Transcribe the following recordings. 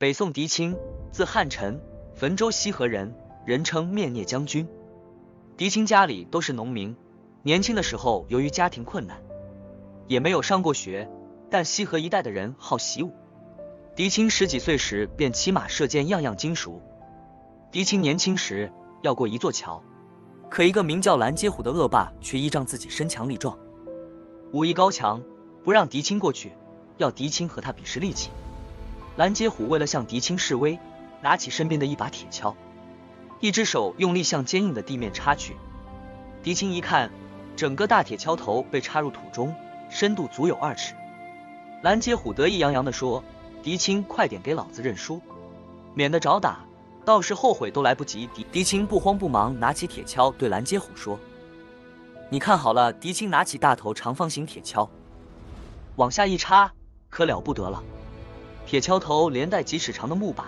北宋狄青，字汉臣，汾州西河人，人称面聂将军。狄青家里都是农民，年轻的时候由于家庭困难，也没有上过学，但西河一带的人好习武。狄青十几岁时便骑马射箭，样样精熟。狄青年轻时要过一座桥，可一个名叫蓝阶虎的恶霸却依仗自己身强力壮，武艺高强，不让狄青过去，要狄青和他比试力气。蓝阶虎为了向狄青示威，拿起身边的一把铁锹，一只手用力向坚硬的地面插去。狄青一看，整个大铁锹头被插入土中，深度足有二尺。蓝阶虎得意洋洋地说：“狄青，快点给老子认输，免得找打，到时后悔都来不及。”狄狄青不慌不忙拿起铁锹，对蓝阶虎说：“你看好了。”狄青拿起大头长方形铁锹，往下一插，可了不得了。铁锹头连带几尺长的木把，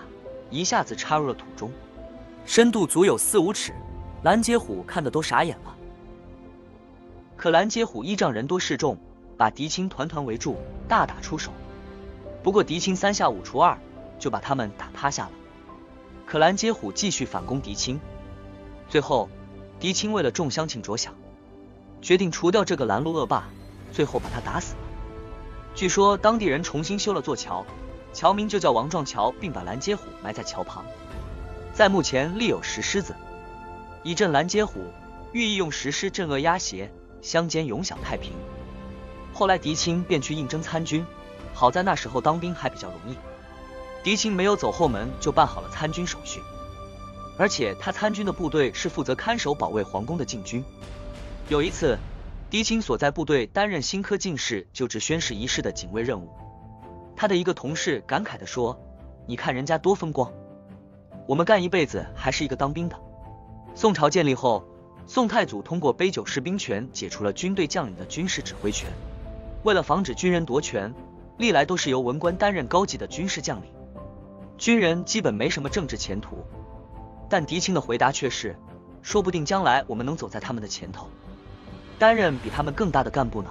一下子插入了土中，深度足有四五尺。蓝阶虎看得都傻眼了。可蓝阶虎依仗人多势众，把狄青团团围住，大打出手。不过狄青三下五除二就把他们打趴下了。可蓝阶虎继续反攻狄青，最后狄青为了众乡亲着想，决定除掉这个拦路恶霸，最后把他打死了。据说当地人重新修了座桥。桥名就叫王撞桥，并把蓝阶虎埋在桥旁，在墓前立有石狮子，以镇蓝阶虎，寓意用石狮镇恶压邪，乡间永享太平。后来狄青便去应征参军，好在那时候当兵还比较容易，狄青没有走后门就办好了参军手续，而且他参军的部队是负责看守保卫皇宫的禁军。有一次，狄青所在部队担任新科进士就职宣誓仪式的警卫任务。他的一个同事感慨地说：“你看人家多风光，我们干一辈子还是一个当兵的。”宋朝建立后，宋太祖通过杯酒释兵权解除了军队将领的军事指挥权。为了防止军人夺权，历来都是由文官担任高级的军事将领，军人基本没什么政治前途。但狄青的回答却是：“说不定将来我们能走在他们的前头，担任比他们更大的干部呢。”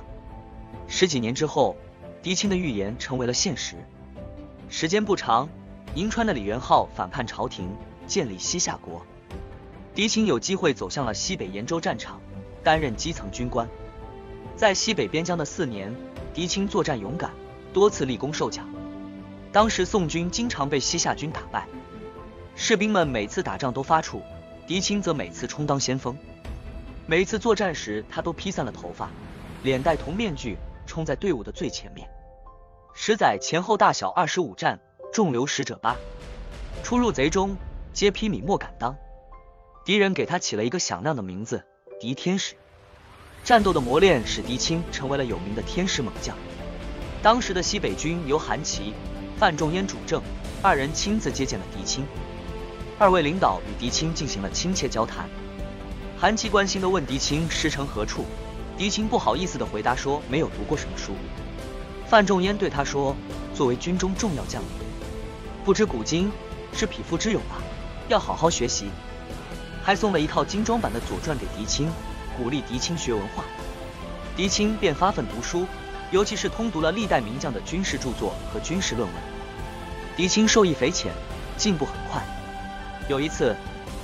十几年之后。狄青的预言成为了现实。时间不长，银川的李元昊反叛朝廷，建立西夏国。狄青有机会走向了西北延州战场，担任基层军官。在西北边疆的四年，狄青作战勇敢，多次立功受奖。当时宋军经常被西夏军打败，士兵们每次打仗都发怵，狄青则每次充当先锋。每次作战时，他都披散了头发，脸戴铜面具。冲在队伍的最前面，十载前后大小二十五战，众流使者八，出入贼中，皆披靡莫敢当。敌人给他起了一个响亮的名字——敌天使。战斗的磨练使狄青成为了有名的天使猛将。当时的西北军由韩琦、范仲淹主政，二人亲自接见了狄青。二位领导与狄青进行了亲切交谈。韩琦关心地问狄青师承何处。狄青不好意思的回答说：“没有读过什么书。”范仲淹对他说：“作为军中重要将领，不知古今，是匹夫之勇吧，要好好学习。”还送了一套精装版的《左传》给狄青，鼓励狄青学文化。狄青便发奋读书，尤其是通读了历代名将的军事著作和军事论文。狄青受益匪浅，进步很快。有一次，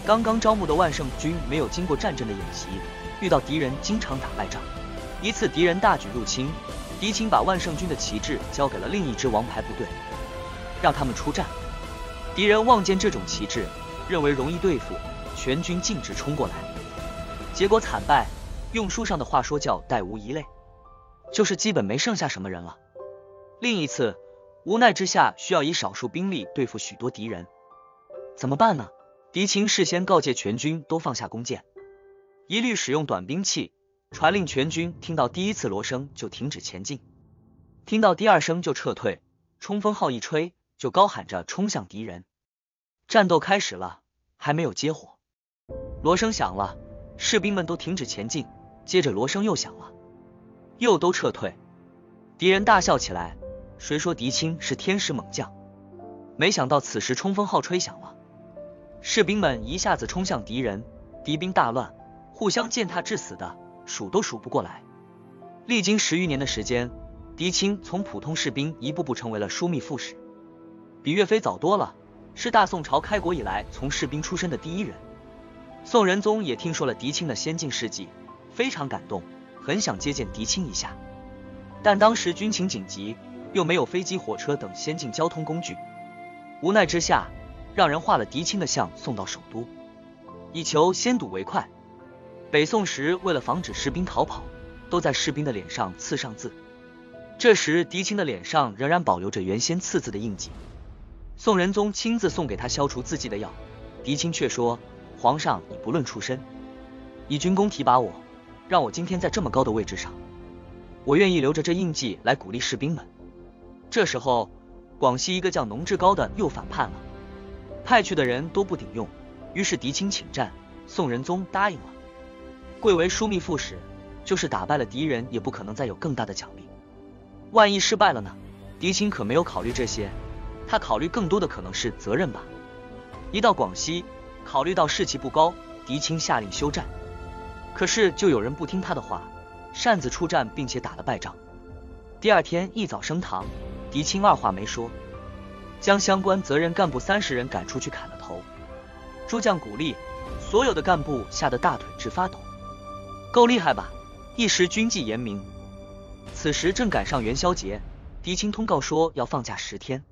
刚刚招募的万圣军没有经过战阵的演习。遇到敌人经常打败仗，一次敌人大举入侵，狄青把万圣军的旗帜交给了另一支王牌部队，让他们出战。敌人望见这种旗帜，认为容易对付，全军径直冲过来，结果惨败。用书上的话说叫“殆无一类”，就是基本没剩下什么人了。另一次，无奈之下需要以少数兵力对付许多敌人，怎么办呢？狄青事先告诫全军都放下弓箭。一律使用短兵器，传令全军听到第一次锣声就停止前进，听到第二声就撤退。冲锋号一吹，就高喊着冲向敌人。战斗开始了，还没有接火，锣声响了，士兵们都停止前进。接着锣声又响了，又都撤退。敌人大笑起来，谁说狄青是天使猛将？没想到此时冲锋号吹响了，士兵们一下子冲向敌人，敌兵大乱。互相践踏致死的数都数不过来。历经十余年的时间，狄青从普通士兵一步步成为了枢密副使。比岳飞早多了，是大宋朝开国以来从士兵出身的第一人。宋仁宗也听说了狄青的先进事迹，非常感动，很想接见狄青一下。但当时军情紧急，又没有飞机、火车等先进交通工具，无奈之下，让人画了狄青的像送到首都，以求先睹为快。北宋时，为了防止士兵逃跑，都在士兵的脸上刺上字。这时，狄青的脸上仍然保留着原先刺字的印记。宋仁宗亲自送给他消除字迹的药，狄青却说：“皇上已不论出身，以军功提拔我，让我今天在这么高的位置上。”我愿意留着这印记来鼓励士兵们。这时候，广西一个叫农志高的又反叛了，派去的人都不顶用，于是狄青请战，宋仁宗答应了。贵为枢密副使，就是打败了敌人，也不可能再有更大的奖励。万一失败了呢？狄青可没有考虑这些，他考虑更多的可能是责任吧。一到广西，考虑到士气不高，狄青下令休战，可是就有人不听他的话。擅自出战，并且打了败仗。第二天一早升堂，狄青二话没说，将相关责任干部三十人赶出去砍了头。诸将鼓励，所有的干部吓得大腿直发抖。够厉害吧？一时军纪严明。此时正赶上元宵节，狄青通告说要放假十天。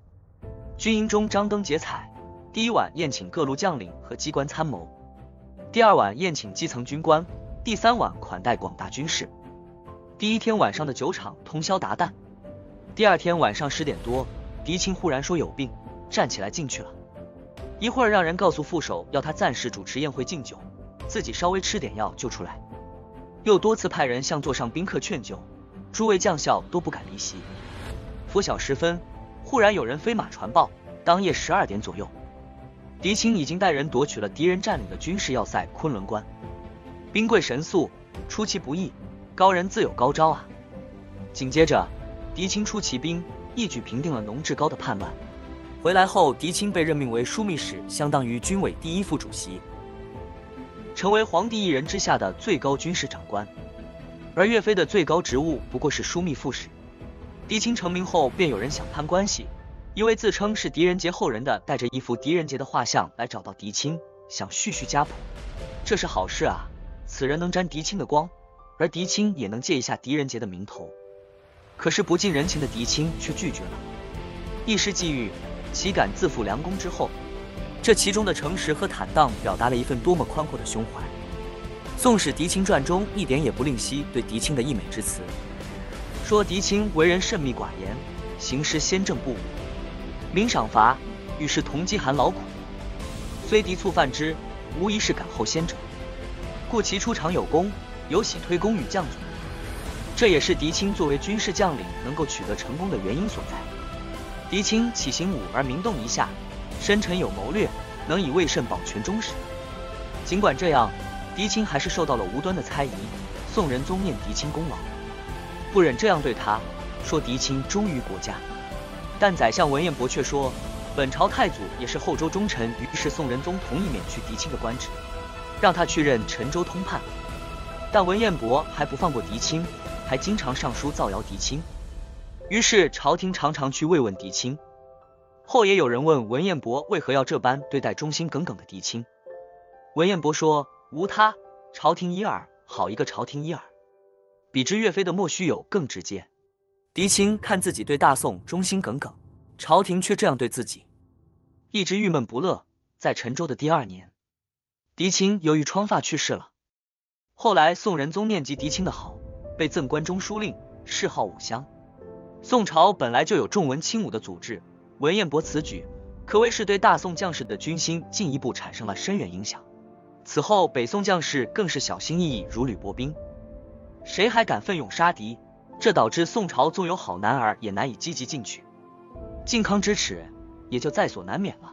军营中张灯结彩，第一晚宴请各路将领和机关参谋，第二晚宴请基层军官，第三晚款待广大军士。第一天晚上的酒场通宵达旦，第二天晚上十点多，狄青忽然说有病，站起来进去了。一会儿让人告诉副手要他暂时主持宴会敬酒，自己稍微吃点药就出来。又多次派人向座上宾客劝酒，诸位将校都不敢离席。拂晓时分，忽然有人飞马传报，当夜十二点左右，狄青已经带人夺取了敌人占领的军事要塞昆仑关。兵贵神速，出其不意。高人自有高招啊！紧接着，狄青出奇兵，一举平定了农志高的叛乱。回来后，狄青被任命为枢密使，相当于军委第一副主席，成为皇帝一人之下的最高军事长官。而岳飞的最高职务不过是枢密副使。狄青成名后，便有人想攀关系，一位自称是狄仁杰后人的，带着一幅狄仁杰的画像来找到狄青，想续续家谱。这是好事啊！此人能沾狄青的光。而狄青也能借一下狄仁杰的名头，可是不近人情的狄青却拒绝了。一时际遇，岂敢自负良弓之后？这其中的诚实和坦荡，表达了一份多么宽阔的胸怀。《宋史·狄青传》中一点也不吝惜对狄青的溢美之词，说狄青为人慎密寡言，行事先正不武，明赏罚，遇事同饥寒劳苦，虽敌促犯之，无疑是感后先者，故其出场有功。有喜推功与将祖，这也是狄青作为军事将领能够取得成功的原因所在。狄青起行武而名动一下，深沉有谋略，能以魏慎保全中始。尽管这样，狄青还是受到了无端的猜疑。宋仁宗念狄青功劳，不忍这样对他，说狄青忠于国家。但宰相文彦博却说，本朝太祖也是后周忠臣，于是宋仁宗同意免去狄青的官职，让他去任陈州通判。但文彦博还不放过狄青，还经常上书造谣狄青，于是朝廷常常去慰问狄青。后也有人问文彦博为何要这般对待忠心耿耿的狄青，文彦博说：“无他，朝廷一耳，好一个朝廷一耳，比之岳飞的莫须有更直接。”狄青看自己对大宋忠心耿耿，朝廷却这样对自己，一直郁闷不乐。在陈州的第二年，狄青由于疮发去世了。后来，宋仁宗念及狄青的好，被赠关中书令，谥号武襄。宋朝本来就有重文轻武的组织，文彦博此举可谓是对大宋将士的军心进一步产生了深远影响。此后，北宋将士更是小心翼翼，如履薄冰，谁还敢奋勇杀敌？这导致宋朝纵有好男儿，也难以积极进取。靖康之耻也就在所难免了。